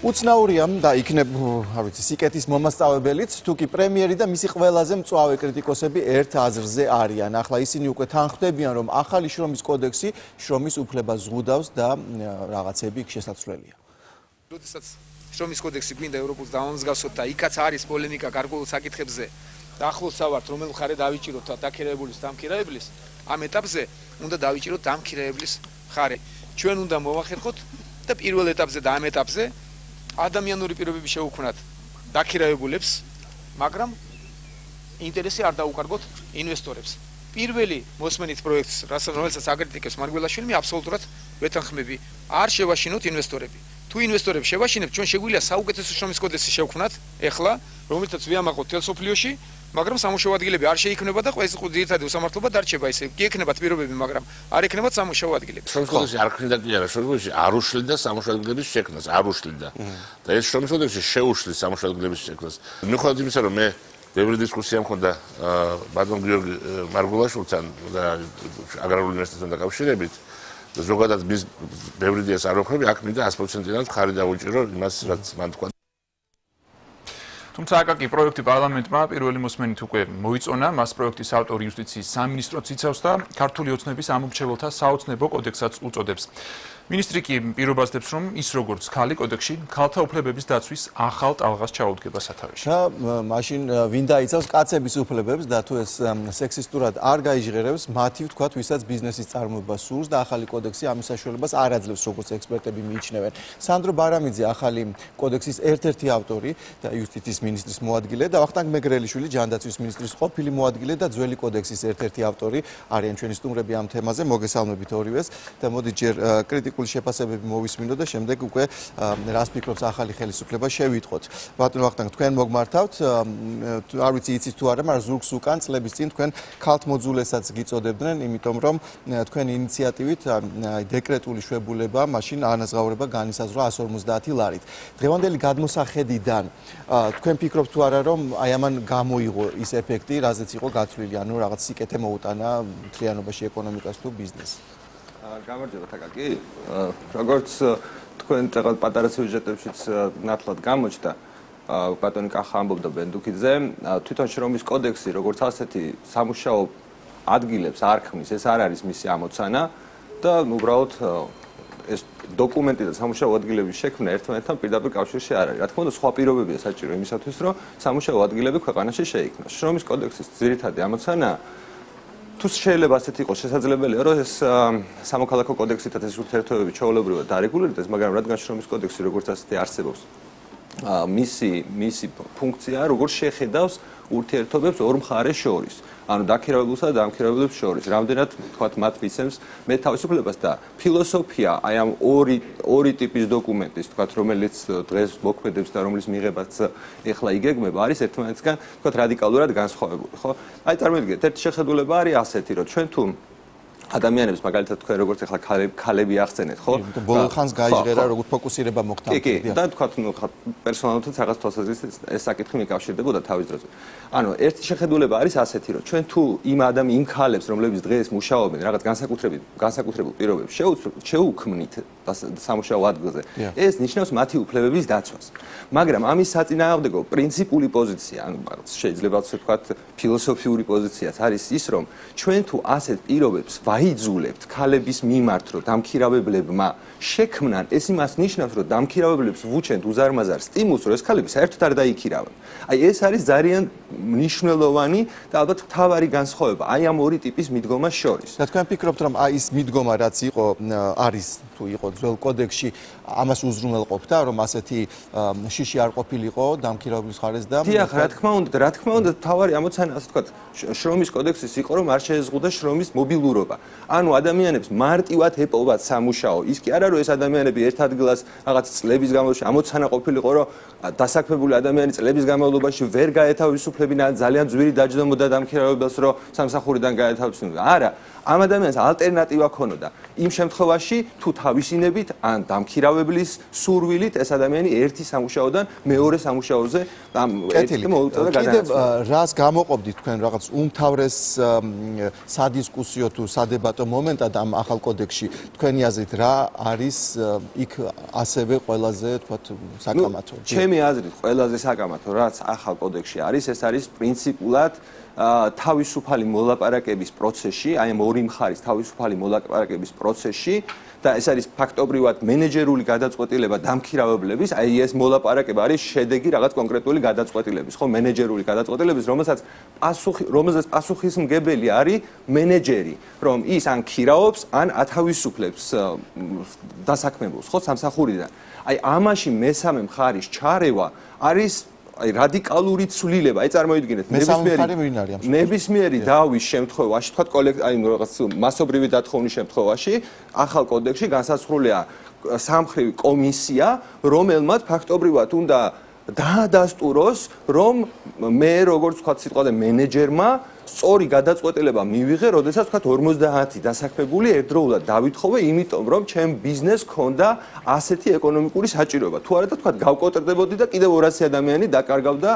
უცნაურია და იქნებ, არ ვიცი, სიკეთის მომასწავებელიც, თუ კი პრემიერი და მისი ყველაზე მწვავე კრიტიკოსები ერთ აზრზე არიან. ახლა ისინი უკვე თანხმდებიან, რომ ახალი შრომის კოდექსი შრომის უფლებას ზღუდავს და რაღაცები იქ შესაძლებელია. როდესაც შრომის კოდექსი გვინდა ევროპულს დაამსგავსოთ და იქაც არის პოლემიკა გარკვეულ საკითხებზე და ახლოს ავართ რომელ მხარე დავიჭიროთ დაქირეებულის დამქირეებლის, ამ ეტაპზე უნდა დავიჭიროთ დამქირეებლის მხარე. ჩვენ უნდა მოვახერხოთ და პირველ ეტაპზე და ამ ეტაპზე ადამიანური პირობები შეუქმნათ დაქირავებულებს, მაგრამ ინტერესი არ დაუკარგოთ ინვესტორებს. პირველი მოსმენით პროექტს, რომელსაც აგრეთიკეს მარგველაშვილი, აბსოლუტურად ვეთანხმები, არ შევაშინოთ ინვესტორები. თუ ინვესტორებს შევაშინებთ, ჩვენ შეგვიძლია საუკეთესო შრომის კოდექსი შევქმნათ, ეხლა, რომელსაც ვიამაყოთ თელსოფლიოში, მაგრამ სამუშაო ადგილები არ შეიქმნება და ყველა ძირითადი უსამართლობა დარჩება ისე. კი ექნებათ პირობები, მაგრამ არ ექნებათ სამუშაო ადგილები. კოდექსი არ ქნიდა კი არა, კოდექსი არ უშლიდა სამუშაო ადგილების შექმნას, არ უშლიდა. და ეს კოდექსი შეუშლის სამუშაო ადგილების შექმნას. მიუხედავად იმისა, რომ მე ბევრი დისკუსია მქონდა ბატონ გიორგი მარგულაშვილთან და აგრარული უნივერსიტეტთან დაკავშირებით, ზოგადად მის ბევრი დიას არ ვხები, აქ მინდა 100%-იანად ხარი დავუჭირო იმას, რაც მან თქვა. თუმცა აკაკი პროექტი პარლამენტმა პირველი მოსმენით უკვე მოიწონა, მას პროექტის ავტორი იუსტიციის სამინისტროც იცავს და ქართული ოცნების ამომრჩეველთა საოცნებო კოდექსსაც უწოდებს. მინისტრი კი პირობას დებს რომ ის როგორც ხალი კოდექსში ხალთა უფლებების დაცვის ახალ ტალღას ჩაუდგება სათავეში. და მაშინ ვინ დაიცავს კაცების უფლებებს და თუ ეს სექსისტურად არ გაიჟღერებს, მათი ვთქვათ, ვისაც ბიზნესის წარმოება სურს და ახალი კოდექსი ამის საშუალებას არ აძლევს, როგორც ექსპერტები მიიჩნევენ. სანდრო ბარამიძე ახალი კოდექსის ერთ-ერთი ავტორი და იუსტიციის მინისტრის მოადგილე და ვახტანგ მეგრელიშვილი ჯანდაცვის მინისტრის ყოფილი მოადგილე და ძველი კოდექსის ერთ-ერთი ავტორი არიან ჩვენი სტუმრები ამ თემაზე. მოგესალმებით ორივეს და მოდი ჯერ კრიტიკ პოლიტიკური შეფასებები მოვისმინოთ და შემდეგ უკვე რას ფიქრობს ახალი ხელისუფლება შევიტყოთ. ბატონო ვახტანგ, თქვენ მოგმართავთ, არ ვიცი იცით თუ არა, მაგრამ ზურგს უკან წლების წინ თქვენ ქალთ მოძულესაც გიწოდებდნენ, იმიტომ რომ თქვენ ინიციატივით დეკრეტული შვებულება მაშინ ანაზღაურება განისაზღვრა 150 ლარით. დღევანდელი გადმოსახედიდან თქვენ ფიქრობთ თუ არა რომ აი ამან გამოიღო ის ეფექტი, რაზეც იყო გათვლილი, ანუ რაღაც სიკეთე მოუტანა მთლიანობაში ეკონომიკას თუ ბიზნესს? გამარჯობა თაკაკი. როგორც თქვენ წეგალ პატარა სიუჟეტებშიც ნათლად გამოჩნდა, ბატონი კახა ამბობდა ბენდუკიძე, თვითონ შრომის კოდექსი როგორც ასეთი სამუშაო ადგილებს არ ქმნის, ეს არ არის მისი ამოცანა და უბრალოდ ეს დოკუმენტი და სამუშაო ადგილების შექმნა ერთმანეთთან პირდაპირ კავშირში არ არის. რა თქმა უნდა, სხვა პირობებია საჭირო იმისათვის, რომ სამუშაო ადგილები ქვეყანაში შეიქმნას. შრომის კოდექსის ძირითადი ამოცანაა თუ შეიძლება ასეთი იყოს შესაძლებელია რომ ეს სამოქალაქო კოდექსითაც ეს ურთიერთობები ჩაოლებრივად დარეგულირდეს მაგრამ რადგან შრომის კოდექსი როგორც ასეთი არსებობს მისი მისი ფუნქცია როგორ შეხედავს ურთიერთობებს ორ მხარეს შორის ანუ დაქირავებულსა და დამქირავებულებს შორის. რამდენად თქვათ მათ მიცემს მე თავისუფლებას და ფილოსოფია აი ამ ორი ორი ტიპის დოკუმენტის თქვათ რომელიც დღეს მოქმედებს და რომლის მიღებაც ეხლა იგეგმება არის ერთმანეთსგან თქვათ რადიკალურად განსხვავებული ხო? აი წარმოიდგინეთ ერთი შეხედულება არის ასეთი რომ ჩვენ თუ ადამიანებს მაგალითად თქვენ როგორც ახლა ქალები ახსენეთ, ხო? ბოლო ხანს გაიჟღერა როგორც ფოკუსირება მოხდა. კი, კი, და თქვა ნუ პერსონალურად რაღაც თვალსაზრისით ეს საკითხი მიკავშირდებოდა თავის დროზე. ანუ ერთი შეხედულება არის ასეთი, რომ ჩვენ თუ იმ ადამიან იმ ქალებს, რომლებიც დღეს მუშაობენ რაღაც განსაკუთრებით განსაკუთრებულ პირობებს, შეუქმნით სამუშაო ადგილზე, ეს ნიშნავს მათი უფლებების დაცვას. მაგრამ ამის საწინააღმდეგო პრინციპული პოზიცია, ანუ შეიძლება ვთქვათ ფილოსოფიური პოზიციაც არის ის, რომ ჩვენ თუ ასეთ პირობებს ვა დაიძულებთ ქალების მიმართ, რომ დამქირავებლებმა შექმნან, ეს იმას ნიშნავს, რომ დამქირავებლებს ვუჩენთ უზარმაზარ სტიმულს, რომ ეს ქალები საერთოდ არ დაიქირავენ. აი ეს არის ძალიან მნიშვნელოვანი და ალბათ თავარი განსხვავება აი ამ ორი ტიპის მიდგომას შორის. და თქვენ ფიქრობთ, რომ აი ეს მიდგომა რაც იყო არის თუ იყო ძველ კოდექსში, ამას უზრუნველყოფდა, რომ ასეთი შიში არ ყოფილიყო დამქირავებლის ხარეს და დიახ, რა თქმა უნდა, რა თქმა უნდა, თავარი ამოცანა, ასე ვთქვათ, შრომის კოდექსის იყო, რომ არ შეეზღუდა შრომის მობილურობა. ანუ ადამიანებს მარტივად ეპოვათ სამუშაო. ის კი არა რომ ეს ადამიანები ერთ ადგილას რაღაც წლების განმავლობაში ამოცანა ყოფილიყო, რომ დასაქმებული ადამიანი წლების განმავლობაში ვერ გაეთავისუფლებინა ძალიან ძვირი დაჯდომოდა დამქირავებელს, რომ სამსახურიდან გაეთავისუფლებინა. არა, ამ ადამიანს ალტერნატივა ქონოდა. იმ შემთხვევაში, თუ თავისინებით ან დამქირავებლის სურვილით ეს ადამიანი ერთი სამუშაოდან მეორე სამუშაოზე ამ ერთი მოუწოდა გადააწყდა. კიდევ რას გამოყოფდით თქვენ რაღაც უმთავრეს სადისკუსიო თუ სადებატო მომენტად ამ ახალ კოდექსში თქვენი აზრით რა არის იქ ასევე ყველაზე თქვათ საკამათო? ჩემი აზრით ყველაზე საკამათო რაც ახალ კოდექსში არის, ეს არის პრინციპულად თავისუფალი მოლაპარაკების პროცესში, აი ამ ორი მხარის თავისუფალი მოლაპარაკების პროცესში და ეს არის ფაქტობრივად მენეჯერული გადაწყვეტილება დამქირავებლების, აი ეს მოლაპარაკება არის შედეგი რაღაც კონკრეტული გადაწყვეტილების, ხო, მენეჯერული გადაწყვეტილების, რომელსაც პასუხი, რომელსაც პასუხისმგებელი არის მენეჯერი, რომ ის ან ქირაობს, ან ათავისუფლებს დასაქმებულს, ხო, სამსახურიდან. აი ამაში მესამე მხარის ჩარევა არის აი რადიკალური ცვლილება, აი წარმოიდგინეთ, ნებისმიერი ნებისმიერი დავის შემთხვევაში, თქვა კოლექტ აი რაღაც მასობრივი დათხოვნის შემთხვევაში, ახალ კოდექსში განსაზღვრულია სამხრივი კომისია, რომელმაც ფაქტობრივად უნდა დაადასტუროს, რომ მე როგორც თქვა სიტყვაზე მენეჯერმა სწორი გადაწყვეტილება მივიღე, როდესაც თქვა 50 დასაქმებული ერთდროულად დავითხოვე, იმიტომ რომ ჩემ ბიზნესს ქონდა ასეთი ეკონომიკური საჭიროება. თუ არა და თქვა გავკოტრდებოდი და კიდევ 200 ადამიანი დაკარგავდა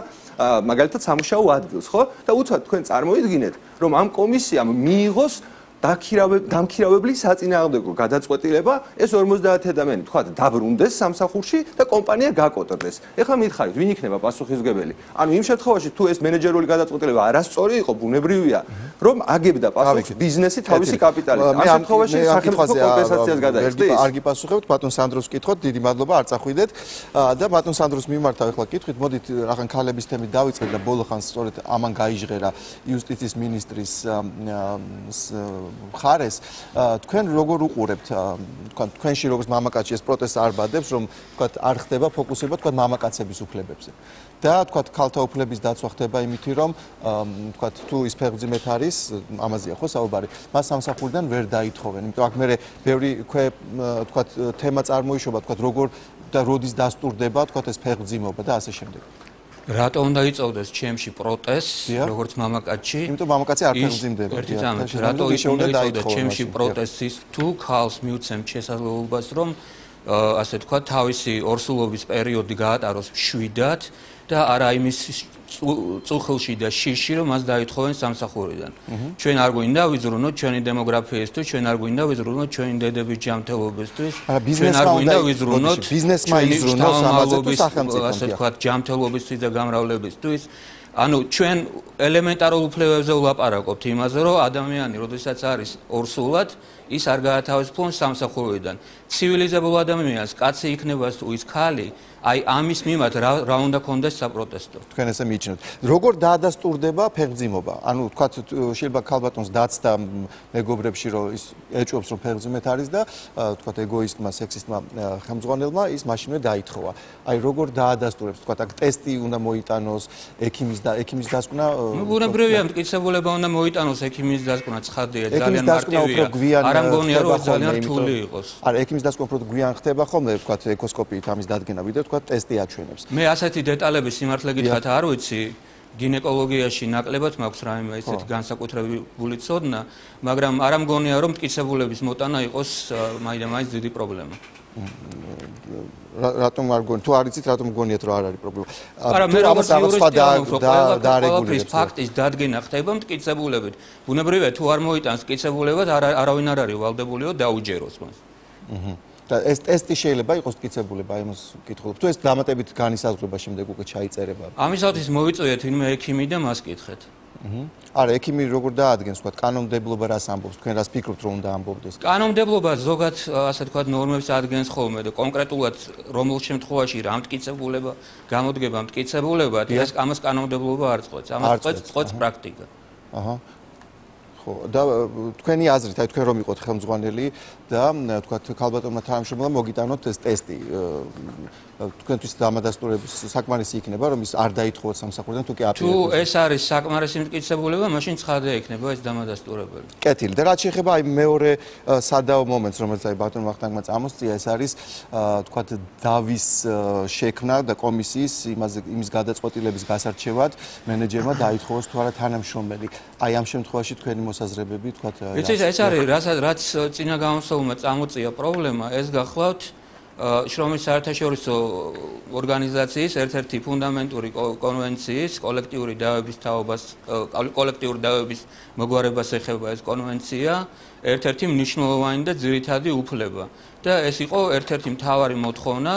მაგალითად სამუშაო ადგილს, ხო? და უცბად თქვენ წარმოიდგინეთ, რომ ამ კომისიამ მიიღოს დამქირავებლის საწინააღმდეგო გადაწყვეტილება ეს 50 ადამიანი თქვა დაბრუნდეს სამსახურში და კომპანია გაკოტრდეს. ეხლა მითხარით, ვინ იქნება პასუხისგებელი? ანუ იმ შემთხვევაში თუ ეს მენეჯერული გადაწყვეტილება არასწორი იყო, ბუნებრივია, რომ აგებდა პასუხს ბიზნესი თავისი კაპიტალით. ამ შემთხვევაში სახელმწიფო კომპენსაციას გადაეჭდის. არ გიპასუხებთ ბატონ სანდროს კითხოთ, დიდი მადლობა, არ წახვიდეთ. და ბატონ სანდროს მიმართავ ეხლა კითხვით, მოდით რახან ქალების თემით დავიწყეთ და ბოლო ხანს სწორედ ამან გაიჟღერა იუსტიციის ministris მხარეს თქვენ როგორ უყურებთ თქვენ თქვენში როგორც მამაკაცი ეს პროტესტს არ ბადებს რომ თქვენ არ ხდება ფოკუსება თქვენ მამაკაცების უფლებებზე. და თქვენ ქალთა უფლების დაცვა ხდება იმითი რომ თქვენ თუ ის ფეხბზიმეთ არის ამაზეა ხო საუბარი. მას სამსახურიდან ვერ დაითხოვენ. იმიტომ აქ მე ბევრი ქვე თქვენ თემა წარმოიშობა თქვენ როგორ და როდის დასტურდება თქვენ ეს ფეხბზიმობა და ასე შემდეგ რატო უნდა იწოვდეს ჩემში პროტესტს როგორც მამაკაცი? იმიტომ მამაკაცი არ ფერმზიმდება. ერთი წამით რატო უნდა იწოვდეს ჩემში პროტესტის თუ ქალს მიუცემ შესაძლებლობას რომ ასე თქვა თავისი ორსულობის პერიოდი გაატაროს შვიდად და არა იმის წუხილში და შიში რომ მას დაითხოვენ სამსახურიდან. ჩვენ არ გვინდა ვიზრუნოთ ჩვენი დემოგრაფიისთვის, ჩვენ არ გვინდა ვიზრუნოთ ჩვენი დედების ჯანმრთელობისთვის. ჩვენ არ გვინდა ვიზრუნოთ ბიზნესმა იზრუნოს ამაზე თუ სახელმწიფო. ასე თქვა ჯანმრთელობისთვის და გამრავლებისთვის. ანუ ჩვენ ელემენტარულ უფლებებზე ვლაპარაკობთ იმაზე, რომ ადამიანი, როდესაც არის ორსულად, ის არ გაათავისუფლოს სამსახურიდან. ცივილიზებულ ადამიანს, კაცი იქნება თუ ის ქალი, აი ამის მიმართ რა უნდა კონდეს საპროტესტო თქვენ ესე მიიჩნევთ როგორ დაადასტურდება ფეხბზიმობა ანუ თქვა შეიძლება ქალბატონს დაცდა მეგობრებში რომ ის ეჭვობს რომ ფეხბზიმეთ არის და თქვა ეგოისტმა სექსისტმა ხელმძღვანელმა ის მაშინვე დაითხოვა. აი როგორ დაადასტურებს? თქვა აქ ტესტი უნდა მოიტანოს ექიმის და ექიმის დასკვნა ბუნებრივია მტკიცებულება უნდა მოიტანოს ექიმის დასკვნა ცხადია ძალიან მარტივია. არ ამგონია რომ ძალიან რთული იყოს. არა ექიმის დასკვნა უფრო გვიან ხდება ხოლმე თქვა ეკოსკოპიით ამის დადგენა ვიდრე თქვა ტესტი აჩვენებს. მე ასეთი დეტალები სიმართლე გითხრათ არ ვიცი. გინეკოლოგიაში ნაკლებად მაქვს რაიმე ესეთი განსაკუთრებული ცოდნა, მაგრამ არ ამგონია რომ მტკიცებულების მოტანა იყოს მაინდა-მაინც დიდი პრობლემა. რატომ არ გონი? თუ არ იცით, რატომ გონიათ რომ არ არის პრობლემა? არა, მე რაღაც სხვა და და რეგულირებს. ფაქტის დადგენა ხდება მტკიცებულებით. ბუნებრივია თუ არ მოიტანს მტკიცებულებად, არავინ არ არის ვალდებულიო დაუჯეროს მას. აჰა. და ეს ტესტი შეიძლება იყოს მტკიცებულება, აი მას ვკითხულობ. თუ ეს დამატებით განისაზღვრება შემდეგ უკვე ჩაიწერება. ამისათვის მოვიწოიეთ ვინმე ექიმი და მას კითხეთ. აჰა. არა, ექიმი როგორ დაადგენს, თქვა, კანონმდებლობა რას ამბობს? თქვენ რას ფიქრობთ, რომ უნდა ამბობდეს? კანონმდებლობა ზოგად, ასე თქვა, ნორმებს ადგენს ხოლმე და კონკრეტულად რომელ შემთხვევაში რა მტკიცებულება გამოდგება მტკიცებულება, ეს ამას კანონმდებლობა არ წყვეტს, ამას წყვეტს წყვეტს პრაქტიკა. აჰა. ხო. და თქვენი აზრით აი თქვენ რომ იყოთ ხელმძღვანელი და თქვა ქალბატონმა თანამშრომლმა მოგიტანოთ ეს ტესტი. თქვენთვის დამადასტურების საკმარისი იქნება რომ ის არ დაითხოვოთ სამსახურიდან თუ კი აპირებს. თუ ეს არის საკმარისი მტკიცებულება მაშინ ცხადე იქნება ეს დამადასტურებელი. კეთილი. და რაც შეეხება აი მეორე სადაო მომენტს რომელიც აი ბატონ ვახტანგმა წამოსწია ეს არის თქვა დავის შექმნა და კომისიის იმაზე იმის გადაწყვეტილების გასარჩევად მენეჯერმა დაითხოვოს თუ არა თანამშრომელი. აი ამ შემთხვევაში თქვენი მოსაზრებები თქვა ეს ეს არის რაც რაც წინა გამოსულმა წამოწია პრობლემა ეს გახლავთ შრომის საერთაშორისო ორგანიზაციის ერთ-ერთი ფუნდამენტური კონვენციის კოლექტიური დაავების თაობას კოლექტიური დაავების მოგვარებას ეხება ეს კონვენცია ერთ-ერთი მნიშვნელოვანი და ძირითადი უფლება. და ეს იყო ერთ-ერთი მთავარი მოთხოვნა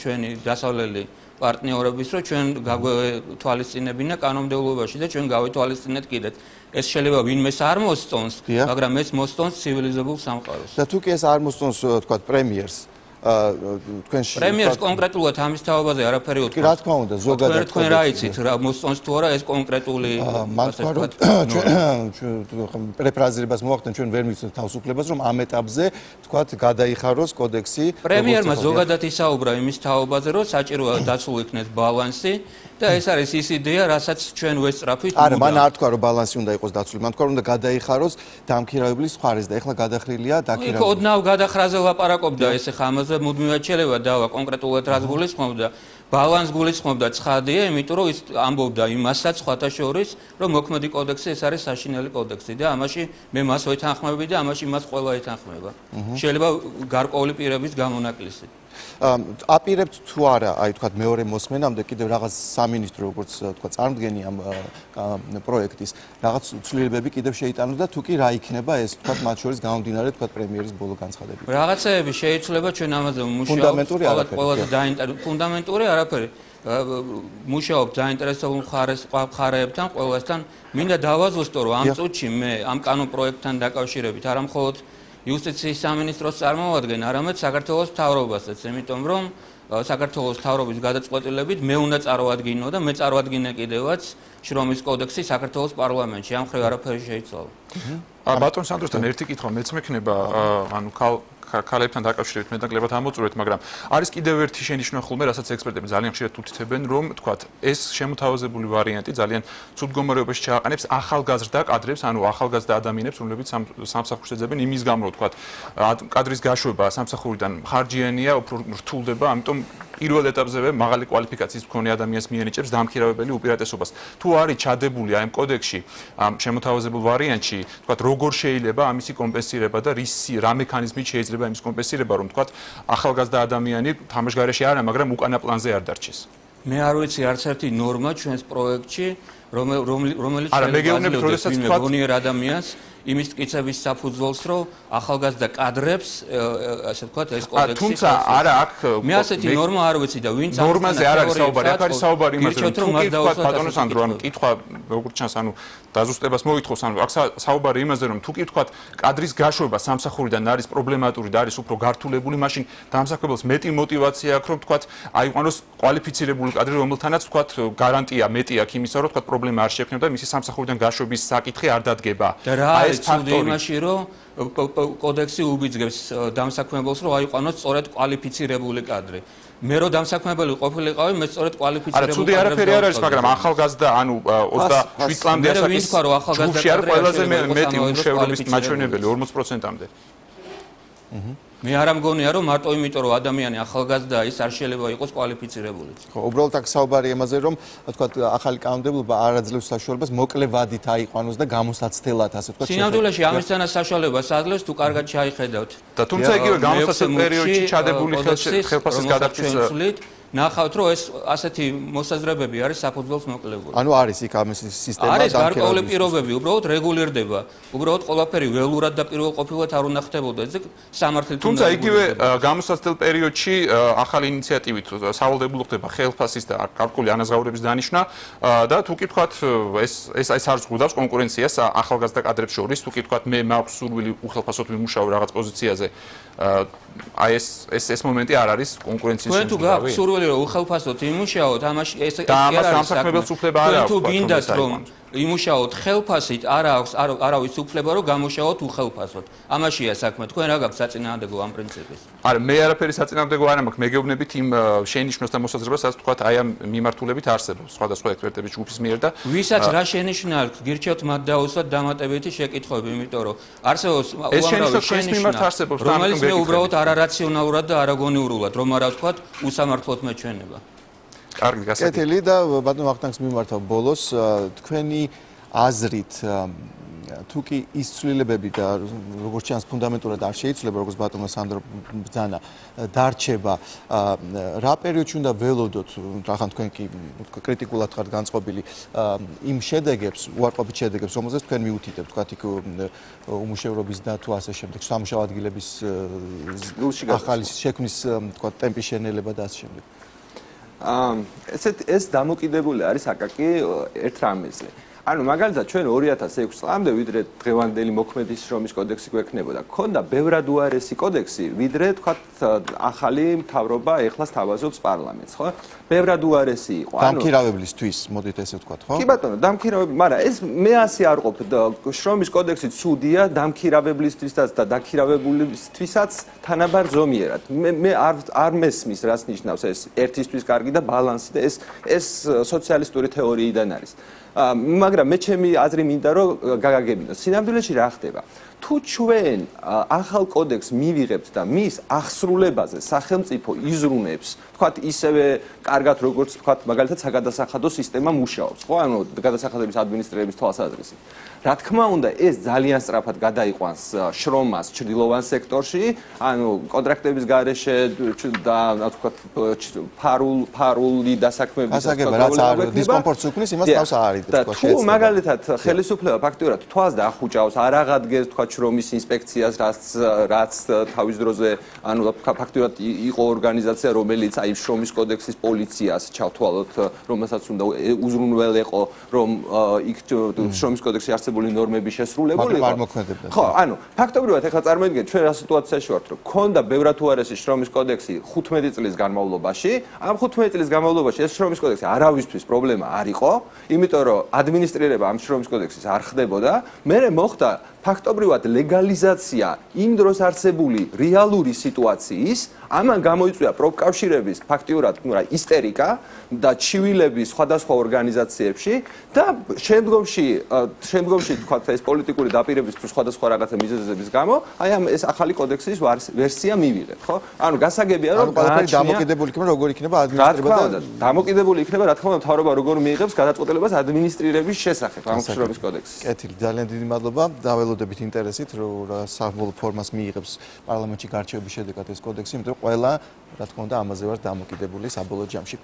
ჩვენი დასავლელი პარტნიორების რომ ჩვენ გაგვეთვალისწინებინა კანონმდებლობაში და ჩვენ გავითვალისწინეთ კიდეც ეს შეიძლება ვინმეს არ მოსწონს მაგრამ ეს მოსწონს ცივილიზებულ სამყაროს და თუ კი ეს არ მოსწონს თქვა პრემიერს თქვენ პრემიერს კონკრეტულად ამის თაობაზე არაფერი უთქვა. კი რა თქმა უნდა, ზოგადად თქვენ რა იცით, რა მოსწონს თუ არა ეს კონკრეტული ასე ჩვენ პრეფრაზირებას მოახდენ ჩვენ ვერ მიცნობთ თავისუფლებას, რომ ამ ეტაპზე თქვა გადაიხაროს კოდექსი. პრემიერმა ზოგადად ისაუბრა იმის თაობაზე, რომ საჭიროა დაცულ იქნეს ბალანსი და ეს არის ის იდეა, რასაც ჩვენ ვესწრაფვით. არა, მან არ თქვა რომ ბალანსი უნდა იყოს დაცული, მან თქვა რომ უნდა გადაიხაროს დამქირავებლის მხარეს და ეხლა გადახრილია დაქირავება. იქ ოდნავ გადახრაზე ლაპარაკობდა ეს ახლა ამაზე მუდმივად შეიძლება დავა კონკრეტულად რაც გულისხმობდა. ბალანს გულისხმობდა ცხადია, იმიტომ რომ ის ამბობდა იმასაც სხვათა შორის, რომ მოქმედი კოდექსი ეს არის საშინელი კოდექსი და ამაში მე მას ვეთანხმები და ამაში მას ყველა ეთანხმება. შეიძლება გარკვეული პირების გამონაკლისი. აპირებთ თუ არა, აი თქვა მეორე მოსმენამდე კიდევ რაღაც სამინისტრო როგორც თქვა წარმდგენი ამ პროექტის რაღაც ცვლილებები კიდევ შეიტანოს და თუ კი რა იქნება ეს თქვა მათ შორის გამომდინარე თქვა პრემიერის ბოლო განცხადებით. რაღაცეები შეიძლება ჩვენ ამაზე მუშაობთ ყველაზე დაინტერესებული ფუნდამენტური არაფერი. მუშაობ დაინტერესებულ მხარეს მხარეებთან ყველასთან მინდა დავაზუსტო რომ ამ წუთში მე ამ კანონ პროექტთან დაკავშირებით არა მხოლოდ იუსტიციის სამინისტროს წარმოადგენ, არამედ საქართველოს მთავრობასაც, იმიტომ რომ საქართველოს მთავრობის გადაწყვეტილებით მე უნდა წარვადგინო და მე წარვადგინე კიდევაც შრომის კოდექსი საქართველოს პარლამენტში. ამ ხრე არაფერი შეიძლება. აა ბატონ სანდროსთან ერთი კითხვა მეც მექნება, ანუ ქალ ქალებთან დაკავშირებით მე დაკლებად ამოწურეთ, მაგრამ არის კიდევ ერთი შენიშვნა ხოლმე, რასაც ექსპერტები ძალიან ხშირად უთითებენ, რომ თქვათ, ეს შემოთავაზებული ვარიანტი ძალიან ცუდ გომარეობაში ჩააყენებს ახალგაზრდა კადრებს, ანუ ახალგაზრდა ადამიანებს, რომლებიც სამსახურს ეძებენ იმის გამო, თქვათ, კადრის გაშვება სამსახურიდან ხარჯიანია, უფრო რთულდება, ამიტომ პირველ ეტაპზევე მაღალი კვალიფიკაციის მქონე ადამიანს მიენიჭებს დამქირავებელი უპირატესობას. თუ არის ჩადებული აი ამ კოდექსში, ამ შემოთავაზებულ ვარიანტში, თქვათ, როგორ შეიძლება ამისი კომპენსირება და რის რა მექანიზმით შეიძლება იმის კომპენსირება, რომ თქვათ, ახალგაზრდა ადამიანი თამაშგარეში არა, მაგრამ უკანა პლანზე არ დარჩეს. მე არ ვიცი არც ერთი ნორმა ჩვენს პროექტში, რომელიც არა მე გეუბნები, როდესაც თქვათ, გონიერ ადამიანს იმის მტკიცების საფუძველს, რომ ახალგაზრდა კადრებს ასე ვთქვათ ეს კოდექსი თუმცა არა აქ მე ასეთი ნორმა არ ვიცი და ვინც ნორმაზე არ არის საუბარი, აქ არის საუბარი იმაზე, რომ თქვა ბატონო სანდრო, ანუ კითხვა როგორც ჩანს, ანუ დაზუსტებას მოითხოვს, ანუ აქ საუბარი იმაზე, რომ თუ კი თქვა კადრის გაშვება სამსახურიდან არის პრობლემატური და არის უფრო გართულებული, მაშინ დამსაქმებელს მეტი мотивация აქვს, რომ თქვა აიყვანოს კვალიფიცირებული კადრი, რომელთანაც თქვა გარანტია მეტი აქვს იმისა, რომ თქვა პრობლემა არ შექმნება და მისი სამსახურიდან გაშვების საკითხი არ დადგება. აი ეს ფაქტორი იმაში რომ კოდექსი უბიძგებს დამსაქმებელს რომ აიყვანოს სწორედ კვალიფიცირებული კადრი. მე რო დამსაქმებელი ყოფილიყავი, მე სწორედ კვალიფიცირებული კადრი. არა, ცუდი არაფერი არ არის, მაგრამ ახალგაზრდა, ანუ 27 წლამდე ასაკის. ვინ თქვა რომ ახალგაზრდა კადრი არის ყველაზე მეტი მუშაობის მაჩვენებელი 40%-ამდე. აჰა მე არ ამგონია რომ მარტო იმიტომ რომ ადამიანი ახალგაზრდაა ის არ შეიძლება იყოს კვალიფიცირებული. ხო, უბრალოდ აქ საუბარი იმაზე რომ თქვა ახალი კანონმდებლობა არ აძლევს საშუალებას მოკლევადით აიყვანოს და გამოსაცდელად ასე თქვა. სინამდვილეში ამისთანაც საშუალებას აძლევს თუ კარგად ჩაიხედავთ. და თუმცა იგივე გამოსაცდელ პერიოდში ჩადებული ხელფასის გადაფრთხილებით ნახავთ რომ ეს ასეთი მოსაზრებები არის საფუძველს მოკლებული. ანუ არის იქ ამის სისტემა და არის გარკვეული პირობები, უბრალოდ რეგულირდება. უბრალოდ ყველაფერი ველურად და პირველყოფილად არ უნდა ხდებოდეს. ეს სამართლით თუმცა იგივე გამოსაცდელ პერიოდში ახალი ინიციატივით სავალდებულო ხდება ხელფასის და გარკვეული ანაზღაურების დანიშნა და თუ კითხავთ ეს ეს ეს არ ზღუდავს კონკურენციას ახალგაზრდა კადრებს შორის, თუ კითხავთ მე მაქვს სურვილი უხელფასოდ ვიმუშაო რაღაც პოზიციაზე აი ეს ეს ეს მომენტი არ არის კონკურენციის შემდგარი. თუ გაქვს სურვილი რომ უხელფასოდ იმუშაოთ, ამაში ეს ეს არ არის საქმე. თუ გინდათ რომ იმუშაოთ ხელფასით, არა აქვს არავის უფლება რომ გამუშაოთ უხელფასოდ. ამაშია საქმე. თქვენ რა გაქვს საწინააღმდეგო ამ პრინციპის? არა, მე არაფერი საწინააღმდეგო არ მაქვს. მეგეუბნებით იმ შენიშვნას და მოსაზრებას, რაც თქვა აი ამ მიმართულებით არსებობს სხვადასხვა ექსპერტების ჯგუფის მიერ და ვისაც რა შენიშვნა აქვს, გირჩევთ მათ დაუსვათ დამატებითი შეკითხვები, იმიტომ რომ არსებობს უამრავი შენიშვნა, რომელიც მე უბრალოდ არარაციონალურად და არაგონიურულად რომ არა ვთქვათ, უსამართლოდ მეჩვენება. კარგი გასაგები. კეთილი და ბატონ ვახტანგს მიმართავ ბოლოს თქვენი აზრით თუ კი ის ცვლილებები და როგორც ჩანს ფუნდამენტურად არ შეიცვლება, როგორც ბატონო სანდრო ბძანა დარჩება, რა პერიოდში უნდა ველოდოთ, რახან თქვენ კი კრიტიკულად ხართ განწყობილი იმ შედეგებს, უარყოფით შედეგებს, რომელზეც თქვენ მიუთითებთ, თქვა თქო უმუშევრობის და თუ ასე შემდეგ, სამუშაო ადგილების ახალი შექმნის თქვა ტემპის შენელება და ასე შემდეგ. აა ესეთ ეს დამოკიდებული არის აკაკი ერთ რამეზე. ანუ მაგალითად ჩვენ 2006 წლამდე ვიდრე დღევანდელი მოქმედის შრომის კოდექსი გვექნებოდა, ქონდა ბევრად უარესი კოდექსი, ვიდრე თქვათ ახალი მთავრობა ეხლას თავაზობს პარლამენტს, ხო? ბევრად უარესი იყო. ანუ დამქირავებლისთვის, მოდით ესე ვთქვათ, ხო? კი ბატონო, დამქირავებლი, მაგრამ ეს მე ასე არ ყოფ შრომის კოდექსი ცუდია დამქირავებლისთვისაც და დაქირავებულისთვისაც თანაბარ ზომიერად. მე მე არ არ მესმის რას ნიშნავს ეს ერთისთვის კარგი და ბალანსი და ეს ეს სოციალისტური თეორიიდან არის. მაგრამ მე ჩემი აზრი მინდა რომ გაგაგებინო. სინამდვილეში რა ხდება? თუ ჩვენ ახალ კოდექსს მივიღებთ და მის აღსრულებაზე სახელმწიფო იზრუნებს, თქვათ ისევე კარგად როგორც თქვათ მაგალითად საგადასახადო სისტემა მუშაობს, ხო? ანუ გადასახადების ადმინისტრირების თვალსაზრისით. რა თქმა უნდა, ეს ძალიან სწრაფად გადაიყვანს შრომას ჭრილოვან სექტორში, ანუ კონტრაქტების გარეშე და თქვათ ფარულ ფარული დასაქმების დასაქმება რაც არის დისკომფორტს უქმნის, იმას თავს არის თქვათ შეიძლება. თუ მაგალითად ხელისუფლება ფაქტიურად თვალს და ახუჭავს, არ აღადგენს თქვათ შრომის ინსპექციას, რაც რაც თავის დროზე ანუ ფაქტობრივად იყო ორგანიზაცია, რომელიც აი შრომის კოდექსის პოლიციას ჩავთვალოთ, რომელსაც უნდა უზრუნველეყო, რომ იქ შრომის კოდექსში არსებული ნორმები შესრულებული იყო. ხო, ანუ ფაქტობრივად ეხლა წარმოიდგინეთ, ჩვენ რა სიტუაციაში ვართ, რომ ქონდა ბევრად უარესი შრომის კოდექსი 15 წლის განმავლობაში, ამ 15 წლის განმავლობაში ეს შრომის კოდექსი არავისთვის პრობლემა არ იყო, იმიტომ რომ ადმინისტრირება ამ შრომის კოდექსის არ ხდებოდა, მე მოხდა ფაქტობრივად ლეგალიზაცია იმ დროს არსებული რეალური სიტუაციის ამან გამოიწვია პროფკავშირების ფაქტიურად ნუ რა ისტერიკა და ჩივილების სხვადასხვა ორგანიზაციებში და შემდგომში შემდგომში თქვა ეს პოლიტიკური დაპირების თუ სხვადასხვა რაღაცა მიზეზების გამო აი ამ ეს ახალი კოდექსის ვერსია მივიღეთ ხო? ანუ გასაგებია რომ ყველაფერი დამოკიდებული იქნება როგორ იქნება ადმინისტრირება და დამოკიდებული იქნება რა თქმა უნდა მთავრობა როგორ მიიღებს გადაწყვეტილებას ადმინისტრირების შესახებ ამ შრომის კოდექსის. კეთილი ძალიან დიდი მადლობა. დაველოდებით ინტერესით რომ რა საბოლოო ფორმას მიიღებს პარლამენტში გარჩევების შედეგად ეს კოდექსი იმიტომ ყველა რა თქმა უნდა ამაზე ვარ დამოკიდებული საბოლოო ჯამში